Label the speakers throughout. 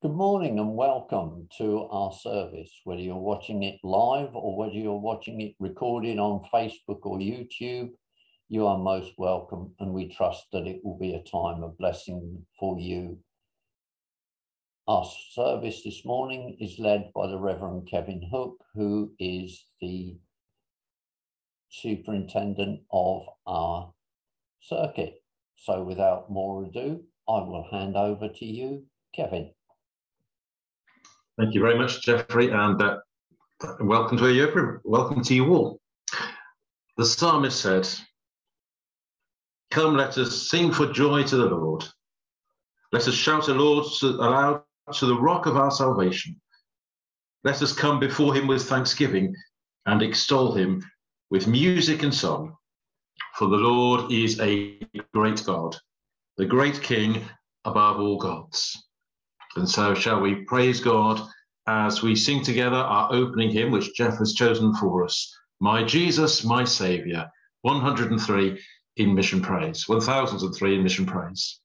Speaker 1: Good morning and welcome to our service, whether you're watching it live or whether you're watching it recorded on Facebook or YouTube, you are most welcome and we trust that it will be a time of blessing for you. Our service this morning is led by the Reverend Kevin Hooke, who is the superintendent of our circuit. So without more ado, I will hand over to you, Kevin.
Speaker 2: Thank you very much, Jeffrey, and uh, welcome to you. Welcome to you all. The psalmist said, "Come, let us sing for joy to the Lord. Let us shout aloud to the rock of our salvation. Let us come before him with thanksgiving and extol him with music and song. For the Lord is a great God, the great King above all gods." And so, shall we praise God as we sing together our opening hymn, which Jeff has chosen for us My Jesus, my Saviour, 103 in Mission Praise, 1003 in Mission Praise.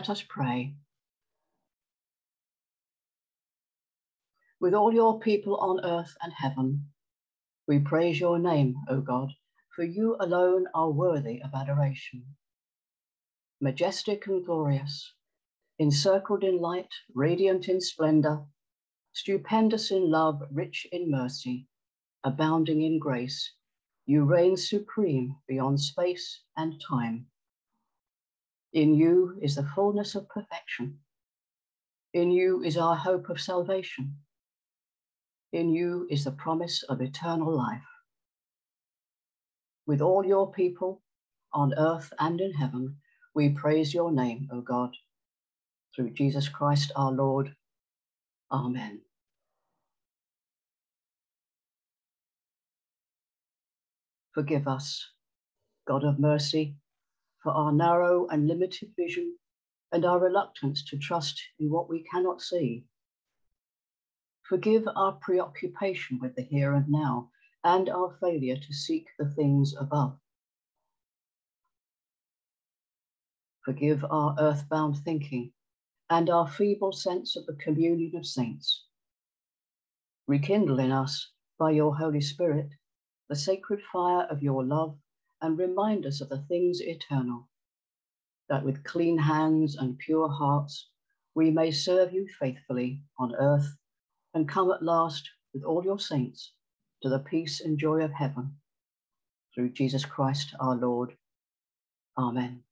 Speaker 3: Let us pray. With all your people on earth and heaven, we praise your name, O God, for you alone are worthy of adoration. Majestic and glorious, encircled in light, radiant in splendor, stupendous in love, rich in mercy, abounding in grace, you reign supreme beyond space and time. In you is the fullness of perfection. In you is our hope of salvation. In you is the promise of eternal life. With all your people on earth and in heaven, we praise your name, O God, through Jesus Christ our Lord. Amen. Forgive us, God of mercy, for our narrow and limited vision and our reluctance to trust in what we cannot see. Forgive our preoccupation with the here and now and our failure to seek the things above. Forgive our earthbound thinking and our feeble sense of the communion of saints. Rekindle in us, by your Holy Spirit, the sacred fire of your love and remind us of the things eternal, that with clean hands and pure hearts we may serve you faithfully on earth and come at last with all your saints to the peace and joy of heaven. Through Jesus Christ our Lord. Amen.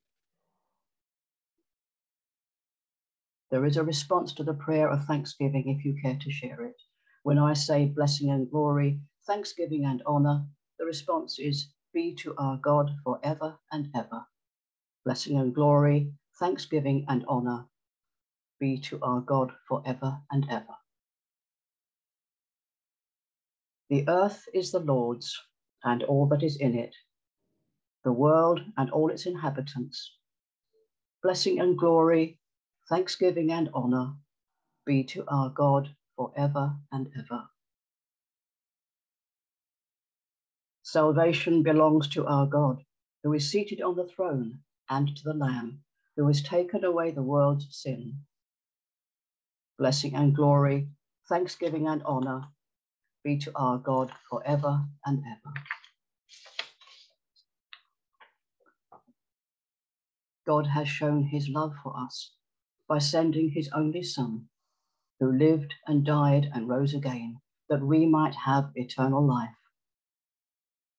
Speaker 3: There is a response to the prayer of thanksgiving if you care to share it. When I say blessing and glory, thanksgiving and honor, the response is be to our God forever and ever. Blessing and glory, thanksgiving and honor be to our God forever and ever. The earth is the Lord's and all that is in it, the world and all its inhabitants. Blessing and glory, thanksgiving and honor be to our God forever and ever. Salvation belongs to our God, who is seated on the throne, and to the Lamb, who has taken away the world's sin. Blessing and glory, thanksgiving and honor be to our God forever and ever. God has shown his love for us by sending his only Son, who lived and died and rose again, that we might have eternal life.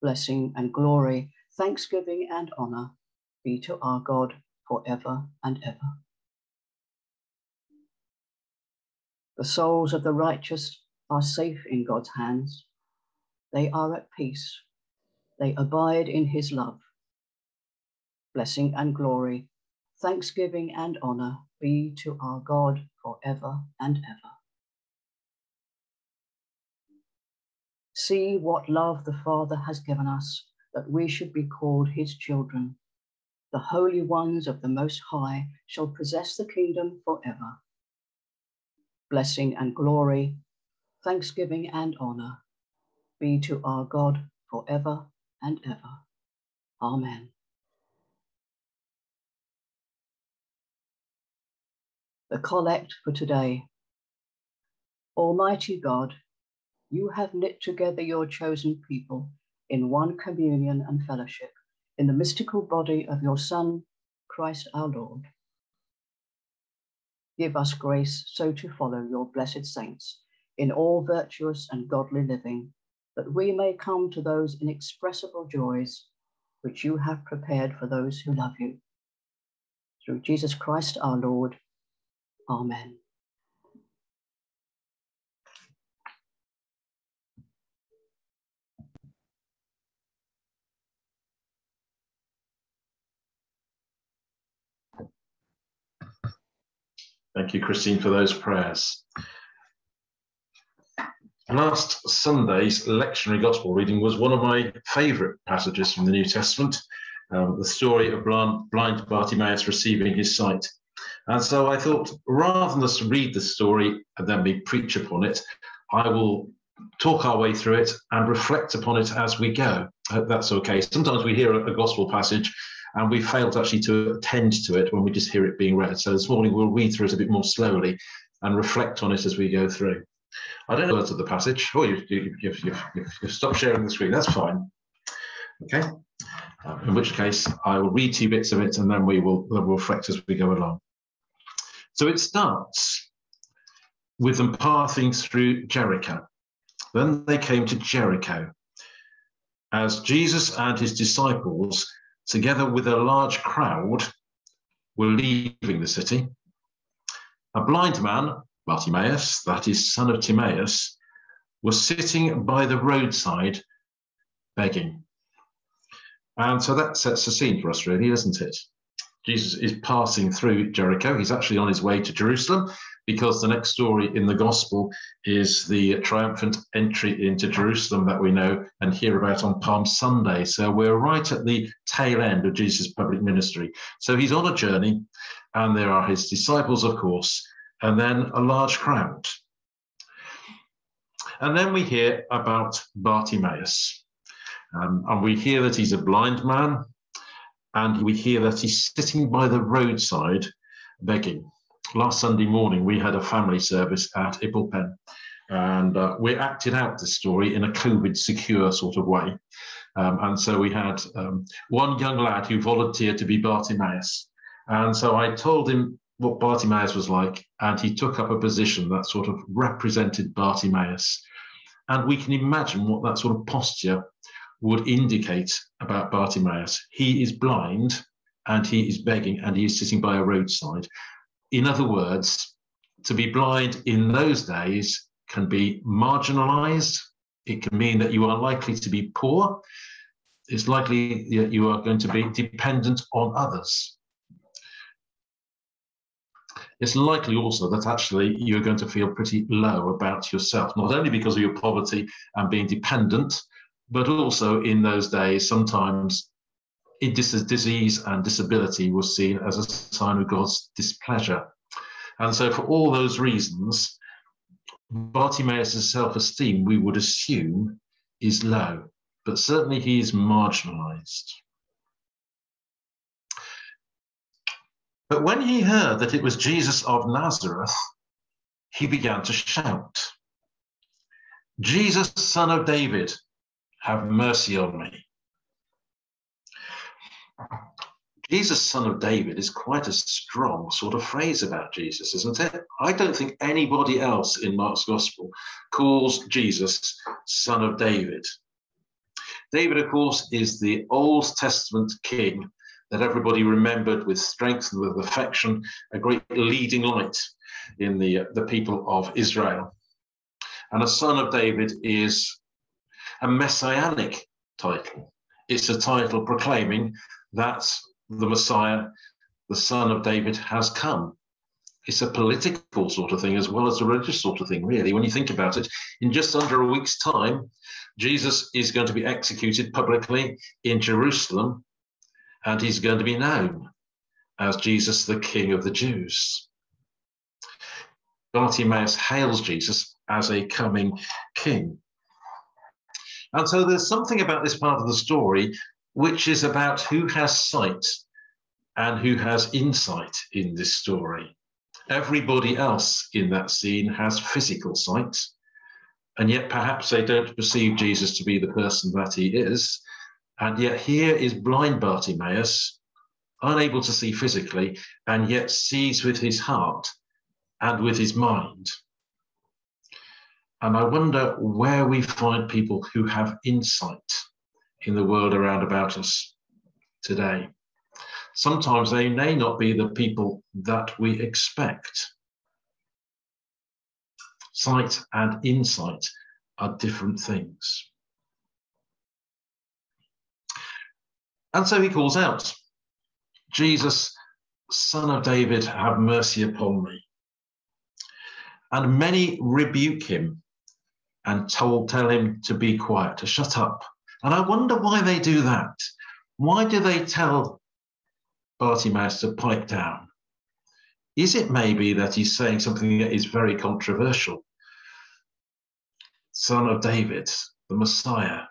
Speaker 3: Blessing and glory, thanksgiving and honor be to our God forever and ever. The souls of the righteous are safe in God's hands. They are at peace. They abide in his love. Blessing and glory, thanksgiving and honor be to our God forever and ever. See what love the Father has given us, that we should be called his children. The holy ones of the Most High shall possess the kingdom forever. Blessing and glory, thanksgiving and honor be to our God forever and ever. Amen. The collect for today. Almighty God, you have knit together your chosen people in one communion and fellowship in the mystical body of your Son, Christ our Lord. Give us grace so to follow your blessed saints in all virtuous and godly living, that we may come to those inexpressible joys which you have prepared for those who love you. Through Jesus Christ our Lord. Amen.
Speaker 2: Thank you, Christine, for those prayers. Last Sunday's lectionary gospel reading was one of my favourite passages from the New Testament, um, the story of blind, Bartimaeus receiving his sight. And so I thought, rather than just read the story and then me preach upon it, I will talk our way through it and reflect upon it as we go. I hope that's okay. Sometimes we hear a gospel passage and we failed actually to attend to it when we just hear it being read. So this morning we'll read through it a bit more slowly and reflect on it as we go through. I don't know words of the passage. Oh, you, you, you've, you've, you've stopped sharing the screen. That's fine. Okay. Um, in which case, I will read two bits of it and then we will, we'll reflect as we go along. So it starts with them passing through Jericho. Then they came to Jericho. As Jesus and his disciples, together with a large crowd, were leaving the city, a blind man, Bartimaeus, that is, son of Timaeus, was sitting by the roadside begging. And so that sets the scene for us, really, doesn't it? Jesus is passing through Jericho. He's actually on his way to Jerusalem because the next story in the gospel is the triumphant entry into Jerusalem that we know and hear about on Palm Sunday. So we're right at the tail end of Jesus' public ministry. So he's on a journey, and there are his disciples, of course, and then a large crowd. And then we hear about Bartimaeus. Um, and we hear that he's a blind man, and we hear that he's sitting by the roadside begging. Last Sunday morning, we had a family service at Ipplepen, and uh, we acted out the story in a COVID secure sort of way. Um, and so we had um, one young lad who volunteered to be Bartimaeus. And so I told him what Bartimaeus was like, and he took up a position that sort of represented Bartimaeus. And we can imagine what that sort of posture would indicate about Bartimaeus. He is blind and he is begging and he is sitting by a roadside. In other words, to be blind in those days can be marginalized. It can mean that you are likely to be poor. It's likely that you are going to be dependent on others. It's likely also that actually you're going to feel pretty low about yourself, not only because of your poverty and being dependent, but also in those days, sometimes disease and disability was seen as a sign of God's displeasure. And so, for all those reasons, Bartimaeus' self esteem, we would assume, is low, but certainly he is marginalized. But when he heard that it was Jesus of Nazareth, he began to shout, Jesus, son of David, have mercy on me. Jesus, son of David, is quite a strong sort of phrase about Jesus, isn't it? I don't think anybody else in Mark's gospel calls Jesus son of David. David, of course, is the Old Testament king that everybody remembered with strength and with affection, a great leading light in the, the people of Israel. And a son of David is a messianic title. It's a title proclaiming that the Messiah, the son of David, has come. It's a political sort of thing as well as a religious sort of thing, really, when you think about it. In just under a week's time, Jesus is going to be executed publicly in Jerusalem, and he's going to be known as Jesus, the King of the Jews. Bartimaeus hails Jesus as a coming king. And so there's something about this part of the story which is about who has sight and who has insight in this story. Everybody else in that scene has physical sight, and yet perhaps they don't perceive Jesus to be the person that he is. And yet here is blind Bartimaeus, unable to see physically, and yet sees with his heart and with his mind. And I wonder where we find people who have insight in the world around about us today. Sometimes they may not be the people that we expect. Sight and insight are different things. And so he calls out, Jesus, son of David, have mercy upon me. And many rebuke him and told, tell him to be quiet, to shut up. And I wonder why they do that. Why do they tell Bartimaeus to pipe down? Is it maybe that he's saying something that is very controversial? Son of David, the Messiah.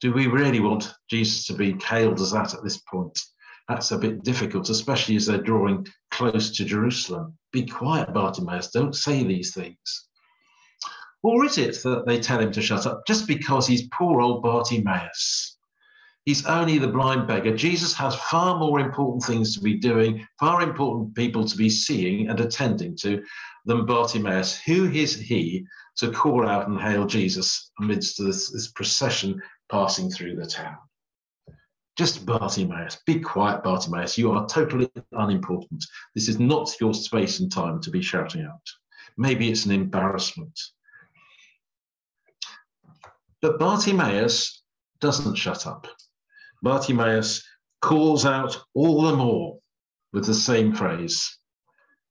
Speaker 2: Do we really want Jesus to be hailed as that at this point? that's a bit difficult, especially as they're drawing close to Jerusalem. Be quiet, Bartimaeus, don't say these things. Or is it that they tell him to shut up just because he's poor old Bartimaeus? He's only the blind beggar. Jesus has far more important things to be doing, far important people to be seeing and attending to than Bartimaeus. Who is he to call out and hail Jesus amidst this, this procession passing through the town? Just Bartimaeus. Be quiet, Bartimaeus. You are totally unimportant. This is not your space and time to be shouting out. Maybe it's an embarrassment. But Bartimaeus doesn't shut up. Bartimaeus calls out all the more with the same phrase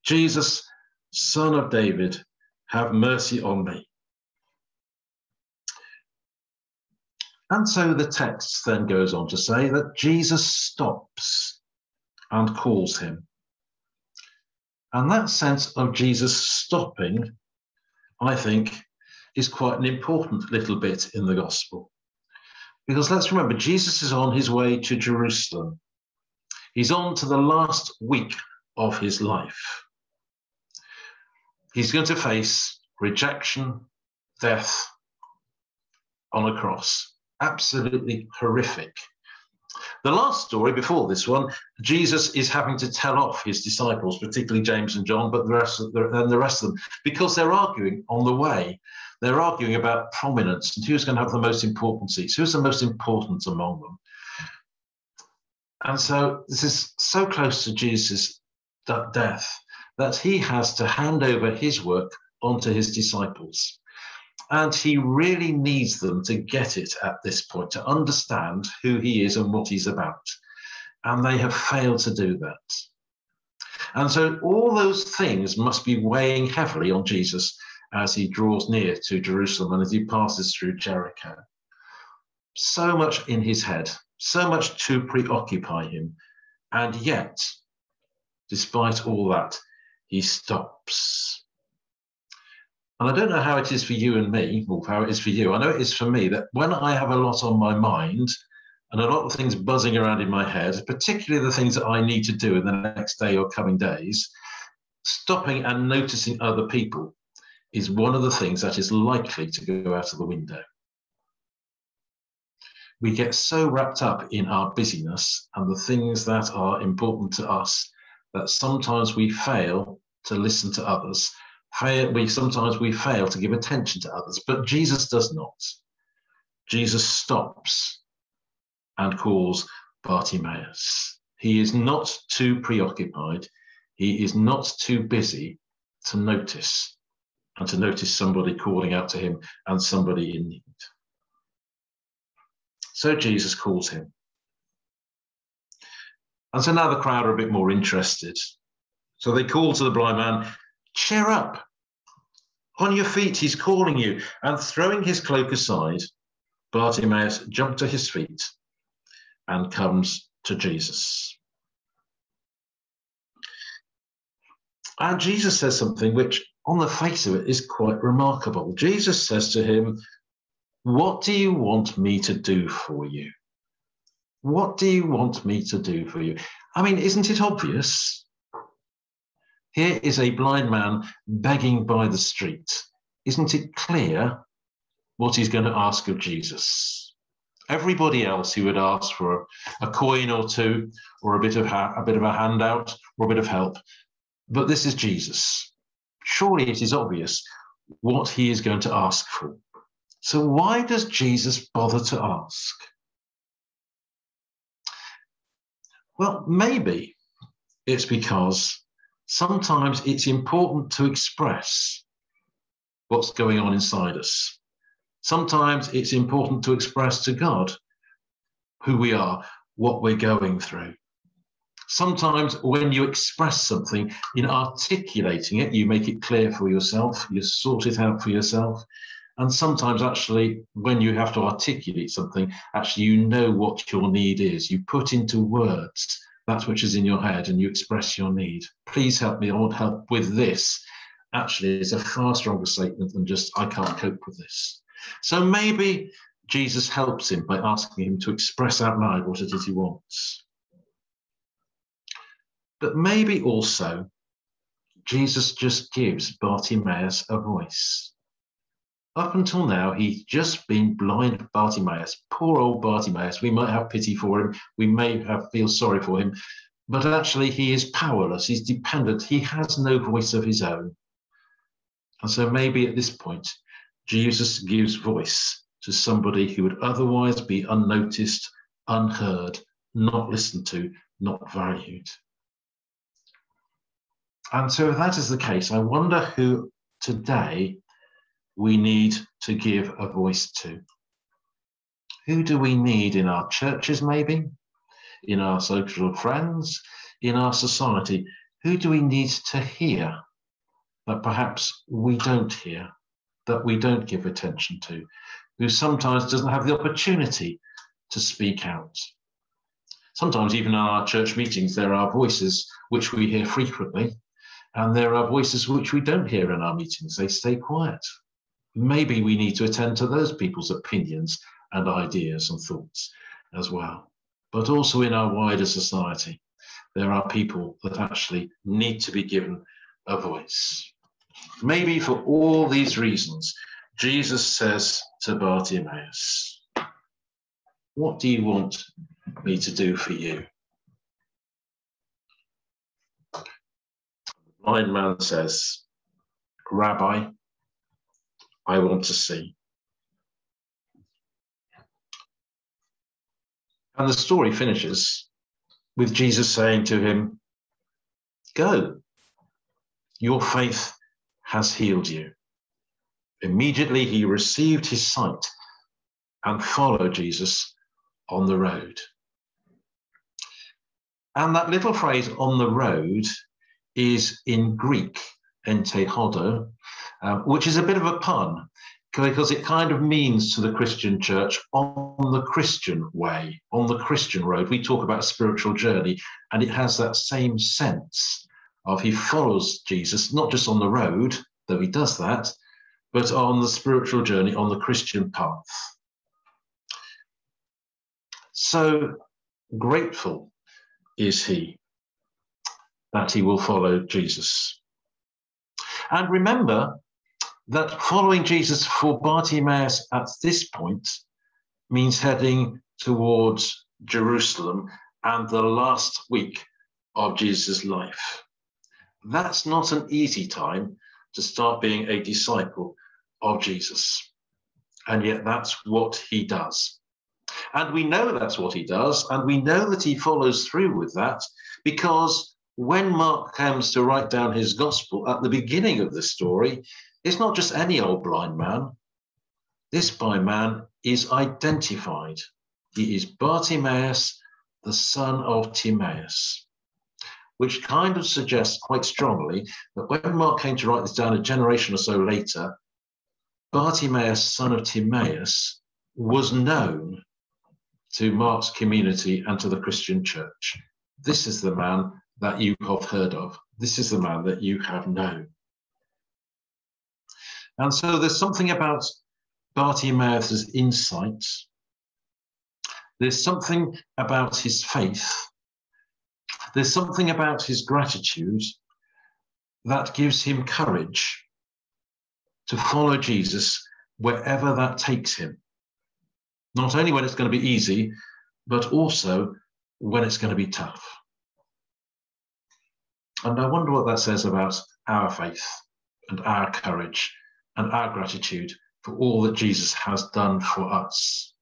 Speaker 2: Jesus, son of David, have mercy on me. And so the text then goes on to say that Jesus stops and calls him. And that sense of Jesus stopping, I think, is quite an important little bit in the gospel. Because let's remember, Jesus is on his way to Jerusalem. He's on to the last week of his life. He's going to face rejection, death on a cross absolutely horrific. The last story before this one, Jesus is having to tell off his disciples, particularly James and John, but the rest of the, and the rest of them, because they're arguing on the way. They're arguing about prominence and who's going to have the most important seats, who's the most important among them. And so this is so close to Jesus' death that he has to hand over his work onto his disciples. And he really needs them to get it at this point, to understand who he is and what he's about. And they have failed to do that. And so all those things must be weighing heavily on Jesus as he draws near to Jerusalem and as he passes through Jericho. So much in his head, so much to preoccupy him. And yet, despite all that, he stops and I don't know how it is for you and me, or how it is for you. I know it is for me that when I have a lot on my mind and a lot of things buzzing around in my head, particularly the things that I need to do in the next day or coming days, stopping and noticing other people is one of the things that is likely to go out of the window. We get so wrapped up in our busyness and the things that are important to us that sometimes we fail to listen to others we sometimes we fail to give attention to others, but Jesus does not. Jesus stops and calls Bartimaeus. He is not too preoccupied. He is not too busy to notice and to notice somebody calling out to him and somebody in need. So Jesus calls him. And so now the crowd are a bit more interested. So they call to the blind man, Cheer up. On your feet, he's calling you. And throwing his cloak aside, Bartimaeus jumped to his feet and comes to Jesus. And Jesus says something which, on the face of it, is quite remarkable. Jesus says to him, What do you want me to do for you? What do you want me to do for you? I mean, isn't it obvious? Here is a blind man begging by the street. Isn't it clear what he's going to ask of Jesus? Everybody else who would ask for a coin or two, or a bit of ha- a bit of a handout, or a bit of help, but this is Jesus. Surely it is obvious what he is going to ask for. So why does Jesus bother to ask? Well, maybe it's because sometimes it's important to express what's going on inside us. Sometimes it's important to express to God who we are, what we're going through. Sometimes when you express something in articulating it, you make it clear for yourself, you sort it out for yourself. And sometimes, actually, when you have to articulate something, actually, you know what your need is. You put into words that which is in your head and you express your need. Please help me. I want help with this. Actually, it's a far stronger statement than just, I can't cope with this. So maybe Jesus helps him by asking him to express out loud what it is he wants. But maybe also Jesus just gives Bartimaeus a voice. Up until now, he's just been blind Bartimaeus. Poor old Bartimaeus. We might have pity for him. We may have feel sorry for him. But actually, he is powerless. He's dependent. He has no voice of his own. And so maybe at this point, Jesus gives voice to somebody who would otherwise be unnoticed, unheard, not listened to, not valued. And so, if that is the case, I wonder who today we need to give a voice to. Who do we need in our churches, maybe? In our social friends? In our society? Who do we need to hear that perhaps we don't hear, that we don't give attention to, who sometimes doesn't have the opportunity to speak out? Sometimes, even in our church meetings, there are voices which we hear frequently, and there are voices which we don't hear in our meetings. They stay quiet. Maybe we need to attend to those people's opinions and ideas and thoughts as well. But also in our wider society, there are people that actually need to be given a voice. Maybe for all these reasons, Jesus says to Bartimaeus, What do you want me to do for you. Blind man says, Rabbi, I want to see. And the story finishes with Jesus saying to him, Go, your faith has healed you. Immediately he received his sight and followed Jesus on the road. And that little phrase on the road is in Greek, entehodo, um, which is a bit of a pun because it kind of means to the Christian church on the Christian way, on the Christian road. We talk about a spiritual journey, and it has that same sense of he follows Jesus, not just on the road, though he does that, but on the spiritual journey, on the Christian path. So grateful is he that he will follow Jesus. And remember that following Jesus for Bartimaeus at this point means heading towards Jerusalem and the last week of Jesus' life. That's not an easy time to start being a disciple of Jesus. And yet, that's what he does. And we know that's what he does, and we know that he follows through with that because when Mark comes to write down his gospel at the beginning of the story, it's not just any old blind man. This blind man is identified. He is Bartimaeus, the son of Timaeus, which kind of suggests quite strongly that when Mark came to write this down a generation or so later, Bartimaeus, son of Timaeus, was known to Mark's community and to the Christian church. This is the man that you have heard of. This is the man that you have known. And so there's something about Bartimaeus' insight. There's something about his faith. There's something about his gratitude that gives him courage to follow Jesus wherever that takes him. Not only when it's going to be easy, but also when it's going to be tough. And I wonder what that says about our faith and our courage and our gratitude for all that Jesus has done for us.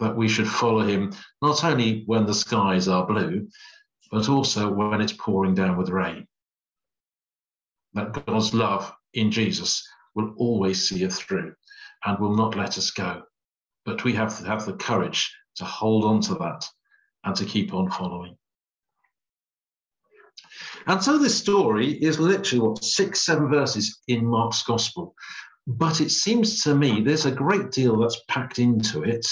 Speaker 2: That we should follow him not only when the skies are blue, but also when it's pouring down with rain. That God's love in Jesus will always see us through and will not let us go. But we have to have the courage to hold on to that and to keep on following. And so this story is literally what six, seven verses in Mark's gospel. But it seems to me there's a great deal that's packed into it.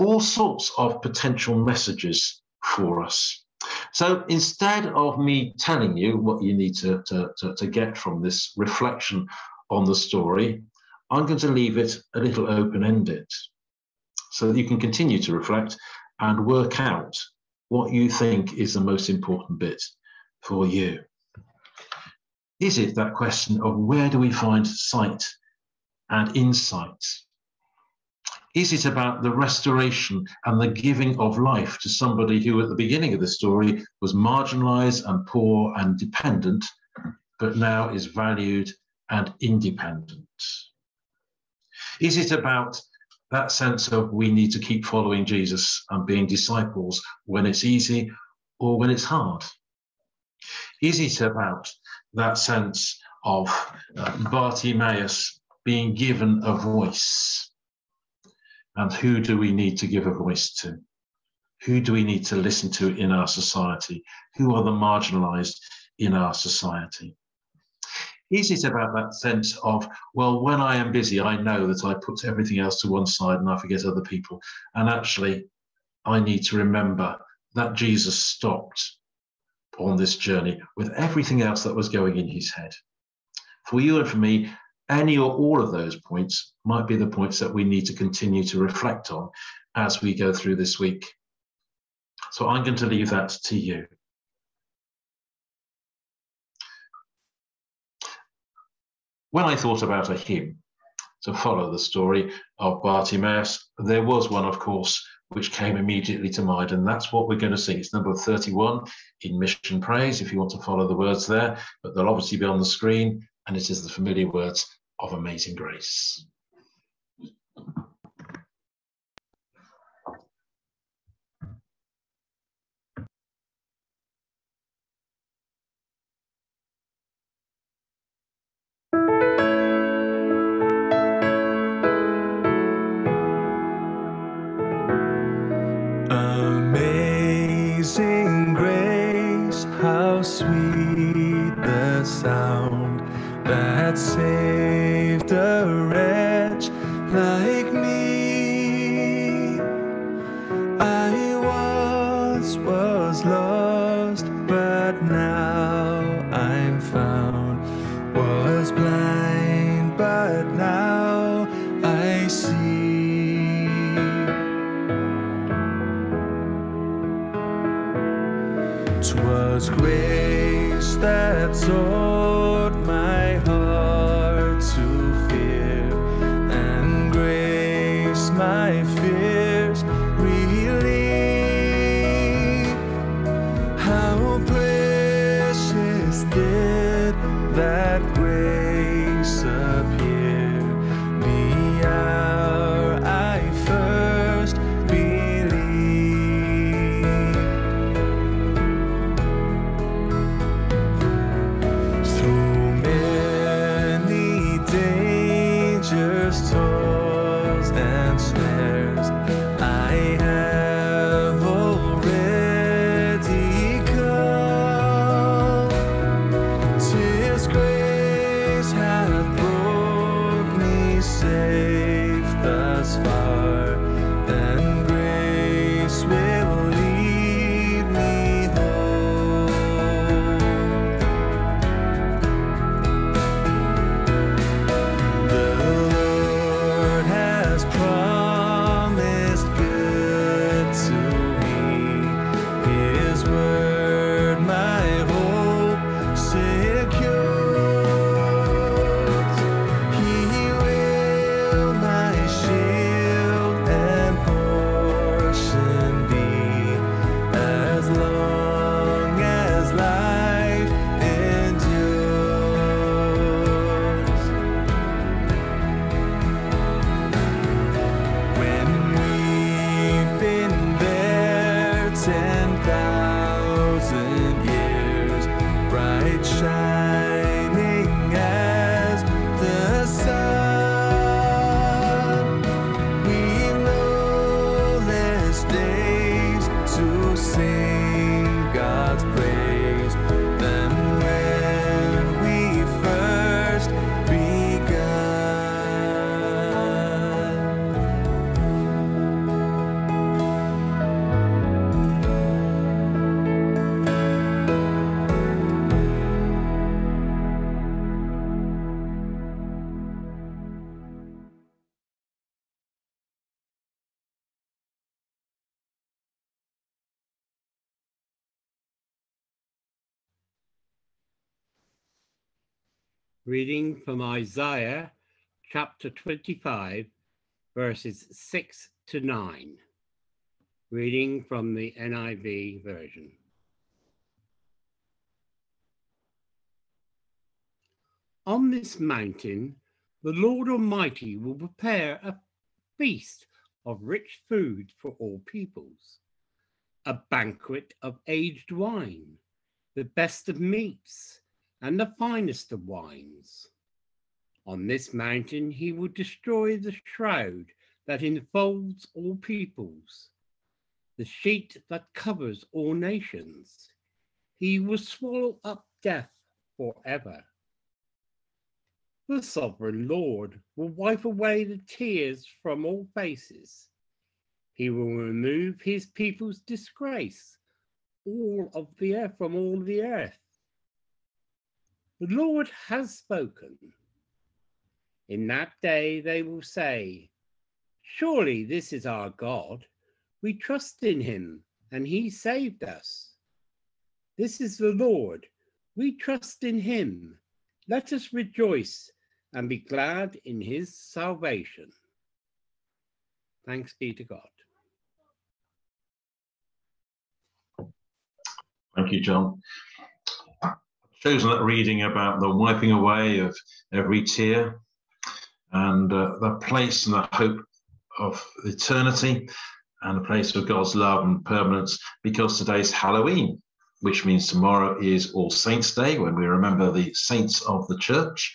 Speaker 2: All sorts of potential messages for us. So instead of me telling you what you need to, to, to, to get from this reflection on the story, I'm going to leave it a little open ended so that you can continue to reflect and work out what you think is the most important bit for you. Is it that question of where do we find sight and insight? Is it about the restoration and the giving of life to somebody who, at the beginning of the story, was marginalized and poor and dependent, but now is valued and independent? Is it about that sense of we need to keep following Jesus and being disciples when it's easy or when it's hard? Is it about that sense of uh, Bartimaeus being given a voice? And who do we need to give a voice to? Who do we need to listen to in our society? Who are the marginalized in our society? Is it about that sense of, well, when I am busy, I know that I put everything else to one side and I forget other people. And actually, I need to remember that Jesus stopped on this journey with everything else that was going in his head. For you and for me, any or all of those points might be the points that we need to continue to reflect on as we go through this week. So I'm going to leave that to you. When I thought about a hymn to follow the story of Bartimaeus, there was one, of course, which came immediately to mind, and that's what we're going to sing. It's number 31 in Mission Praise, if you want to follow the words there, but they'll obviously be on the screen, and it is the familiar words of Amazing Grace. sound that saved a wretch.
Speaker 4: my Reading from Isaiah chapter 25, verses 6 to 9. Reading from the NIV version. On this mountain, the Lord Almighty will prepare a feast of rich food for all peoples, a banquet of aged wine, the best of meats, and the finest of wines. On this mountain he will destroy the shroud that enfolds all peoples, the sheet that covers all nations. He will swallow up death forever. The sovereign Lord will wipe away the tears from all faces. He will remove his people's disgrace all of the earth from all the earth. The Lord has spoken. In that day they will say, Surely this is our God. We trust in him, and he saved us. This is the Lord. We trust in him. Let us rejoice and be glad in his salvation. Thanks be to God.
Speaker 2: Thank you, John. Chosen that reading about the wiping away of every tear and uh, the place and the hope of eternity and the place of God's love and permanence because today's Halloween, which means tomorrow is All Saints' Day when we remember the saints of the church.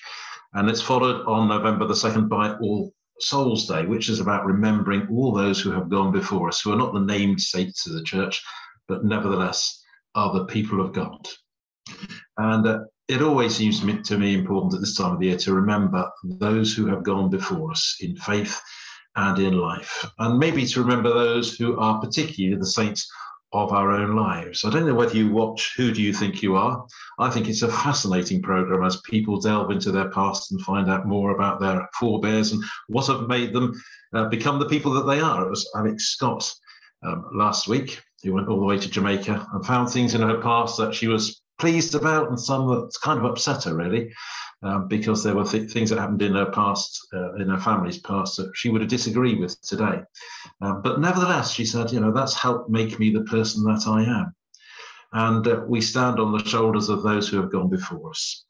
Speaker 2: And it's followed on November the 2nd by All Souls Day, which is about remembering all those who have gone before us, who are not the named saints of the church, but nevertheless are the people of God. And uh, it always seems to me, to me important at this time of the year to remember those who have gone before us in faith and in life, and maybe to remember those who are particularly the saints of our own lives. I don't know whether you watch Who Do You Think You Are? I think it's a fascinating program as people delve into their past and find out more about their forebears and what have made them uh, become the people that they are. It was Alex Scott um, last week who went all the way to Jamaica and found things in her past that she was pleased about and some that kind of upset her really. Um, because there were th- things that happened in her past, uh, in her family's past, that she would have disagreed with today. Um, but nevertheless, she said, you know, that's helped make me the person that I am. And uh, we stand on the shoulders of those who have gone before us.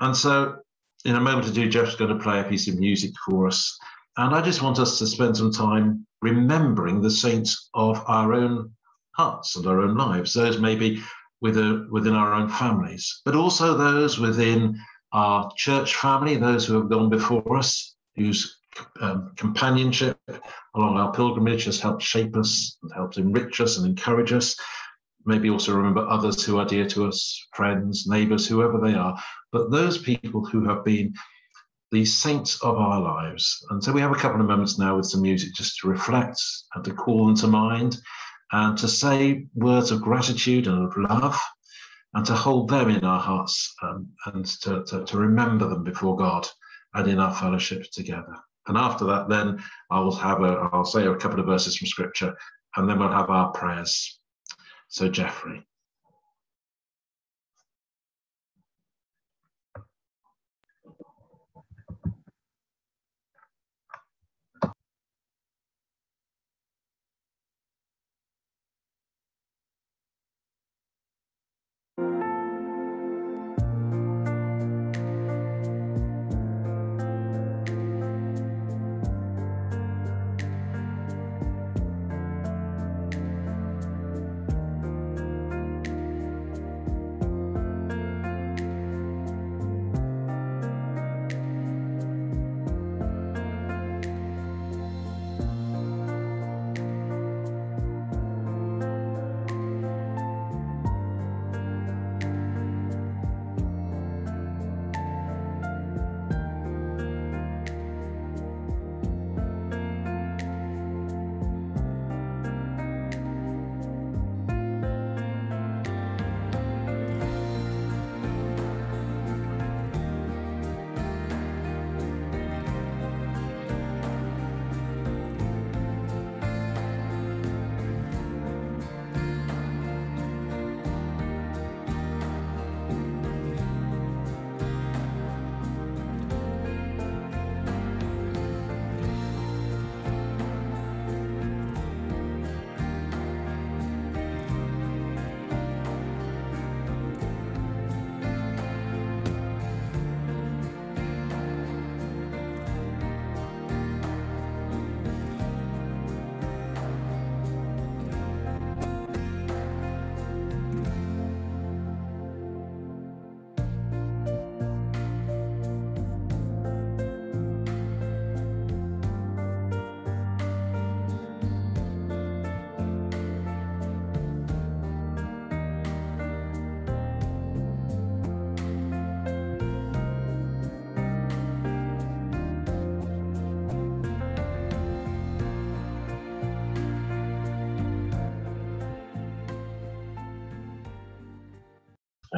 Speaker 2: And so, in a moment or two, Jeff's going to play a piece of music for us. And I just want us to spend some time remembering the saints of our own hearts and our own lives, those maybe within, within our own families, but also those within our church family, those who have gone before us, whose um, companionship along our pilgrimage has helped shape us and helped enrich us and encourage us. Maybe also remember others who are dear to us, friends, neighbors, whoever they are, but those people who have been the saints of our lives. And so we have a couple of moments now with some music just to reflect and to call them to mind and to say words of gratitude and of love and to hold them in our hearts um, and to, to, to, remember them before God and in our fellowship together. And after that, then I will have a, I'll say a couple of verses from scripture and then we'll have our prayers. So, Jeffrey.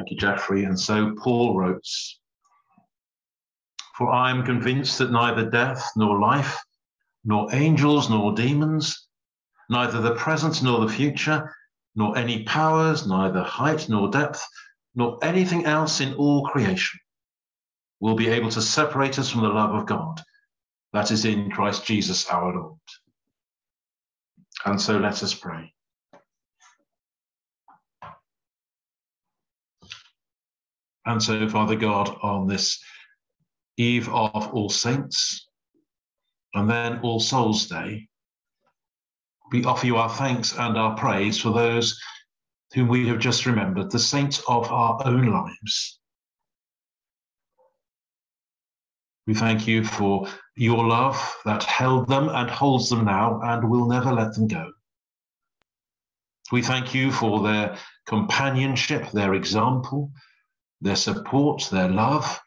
Speaker 2: Thank you. And so Paul wrote, For I am convinced that neither death nor life, nor angels nor demons, neither the present nor the future, nor any powers, neither height nor depth, nor anything else in all creation will be able to separate us from the love of God that is in Christ Jesus our Lord. And so let us pray. And so, Father God, on this eve of All Saints and then All Souls Day, we offer you our thanks and our praise for those whom we have just remembered, the saints of our own lives. We thank you for your love that held them and holds them now and will never let them go. We thank you for their companionship, their example, their support, their love,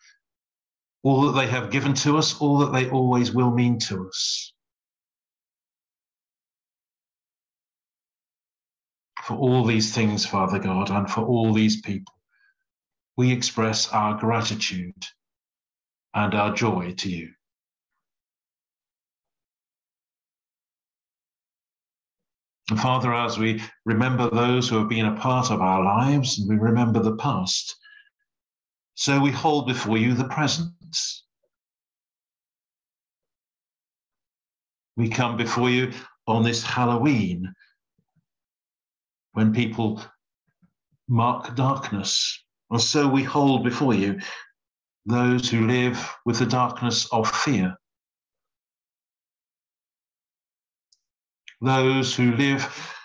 Speaker 2: all that they have given to us, all that they always will mean to us. For all these things, Father God, and for all these people, we express our gratitude and our joy to you. And Father, as we remember those who have been a part of our lives and we remember the past, so we hold before you the presence. We come before you on this Halloween when people mark darkness. And so we hold before you those who live with the darkness of fear. those who live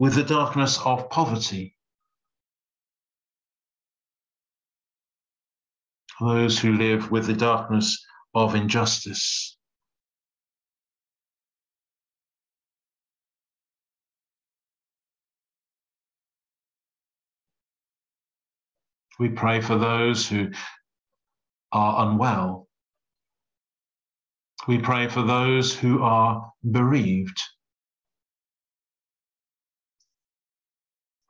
Speaker 2: with the darkness of poverty, those who live with the darkness of injustice. We pray for those who are unwell. We pray for those who are bereaved.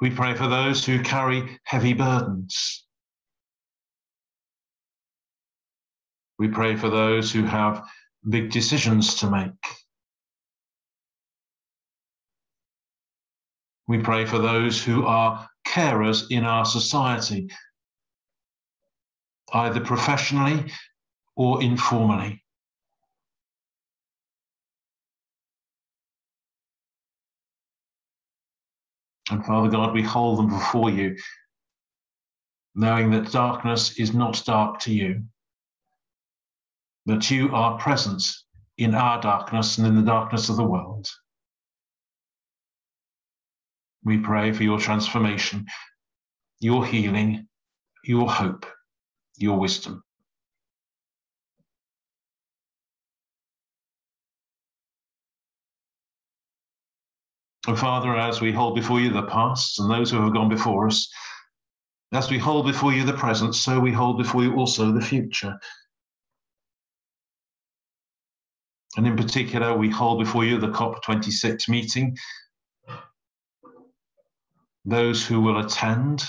Speaker 2: We pray for those who carry heavy burdens. We pray for those who have big decisions to make. We pray for those who are carers in our society, either professionally or informally. And Father God, we hold them before you, knowing that darkness is not dark to you, but you are present in our darkness and in the darkness of the world. We pray for your transformation, your healing, your hope, your wisdom. And Father, as we hold before you the past and those who have gone before us, as we hold before you the present, so we hold before you also the future. And in particular, we hold before you the COP26 meeting, those who will attend.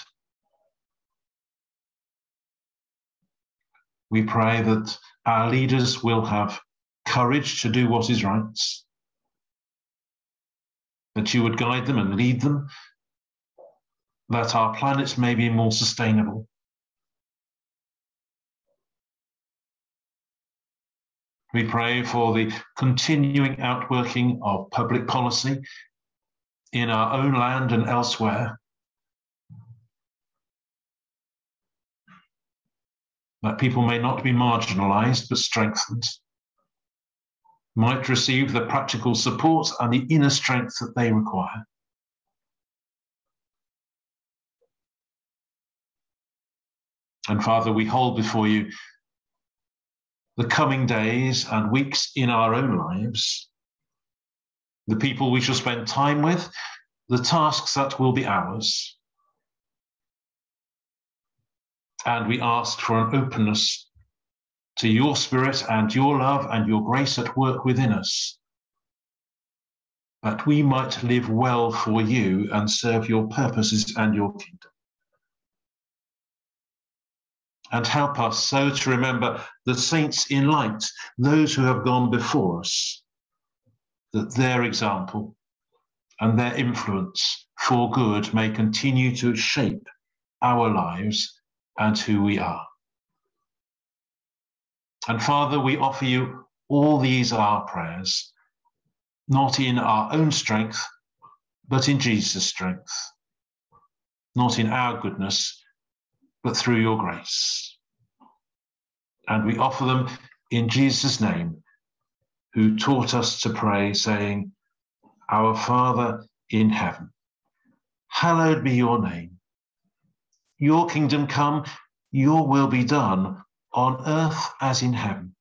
Speaker 2: We pray that our leaders will have courage to do what is right that you would guide them and lead them, that our planets may be more sustainable. We pray for the continuing outworking of public policy in our own land and elsewhere. That people may not be marginalized but strengthened might receive the practical support and the inner strength that they require. And Father, we hold before you the coming days and weeks in our own lives, the people we shall spend time with, the tasks that will be ours. And we ask for an openness to your spirit and your love and your grace at work within us, that we might live well for you and serve your purposes and your kingdom.
Speaker 5: And help us so to remember the saints in light, those who have gone before us, that their example and their influence for good may continue to shape our lives and who we are. And Father, we offer you all these our prayers, not in our own strength, but in Jesus' strength, not in our goodness, but through your grace. And we offer them in Jesus' name, who taught us to pray, saying, Our Father in heaven, hallowed be your name. Your kingdom come, your will be done on earth as in heaven.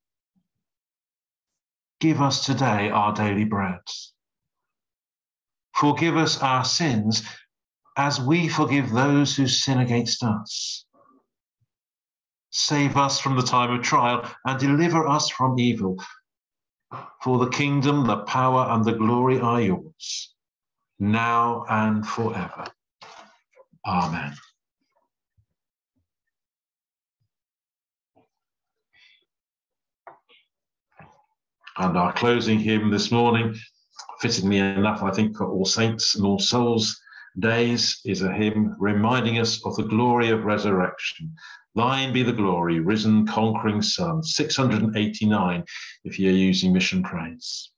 Speaker 5: Give us today our daily bread. Forgive us our sins as we forgive those who sin against us. Save us from the time of trial and deliver us from evil. For the kingdom, the power, and the glory are yours, now and forever. Amen. And our closing hymn this morning, fittingly enough, I think, for All Saints and All Souls days, is a hymn reminding us of the glory of resurrection. Thine be the glory, risen, conquering Son, 689, if you're using mission praise.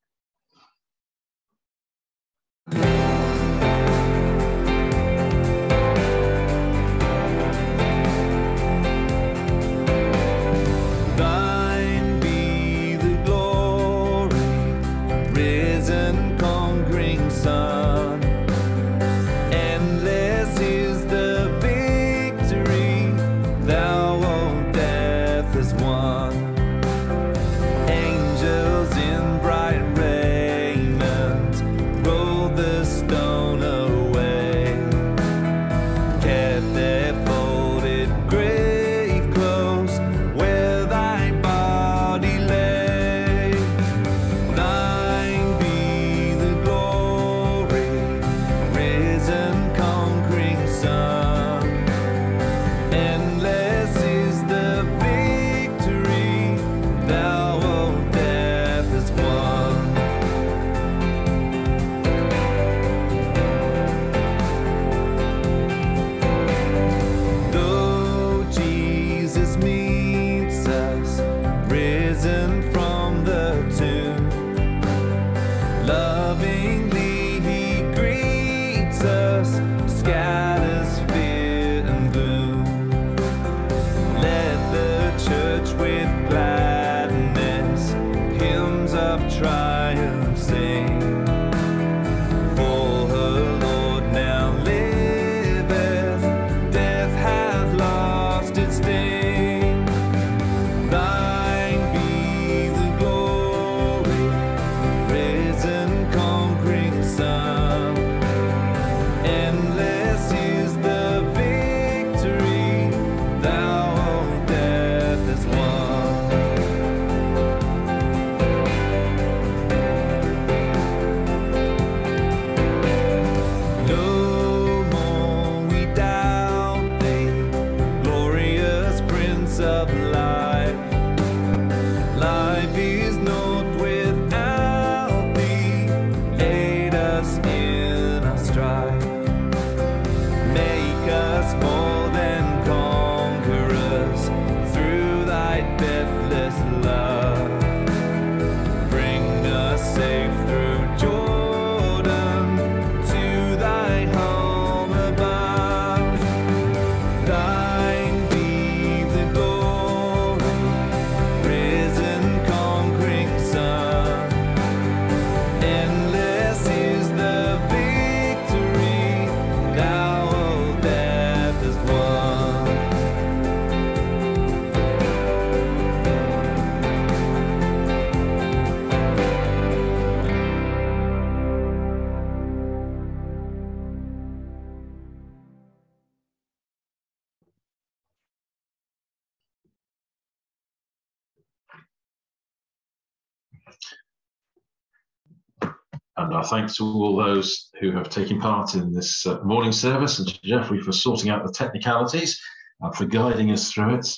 Speaker 5: Our thanks to all those who have taken part in this uh, morning service and to Jeffrey for sorting out the technicalities and for guiding us through it.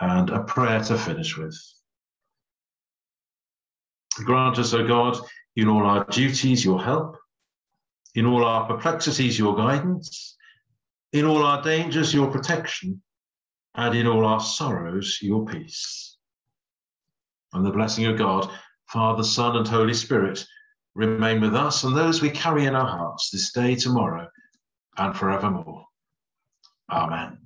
Speaker 2: and a prayer to finish with. Grant us, O God, in all our duties, your help, in all our perplexities, your guidance, in all our dangers, your protection, and in all our sorrows, your peace. And the blessing of God, Father, Son, and Holy Spirit remain with us and those we carry in our hearts this day, tomorrow, and forevermore. Amen.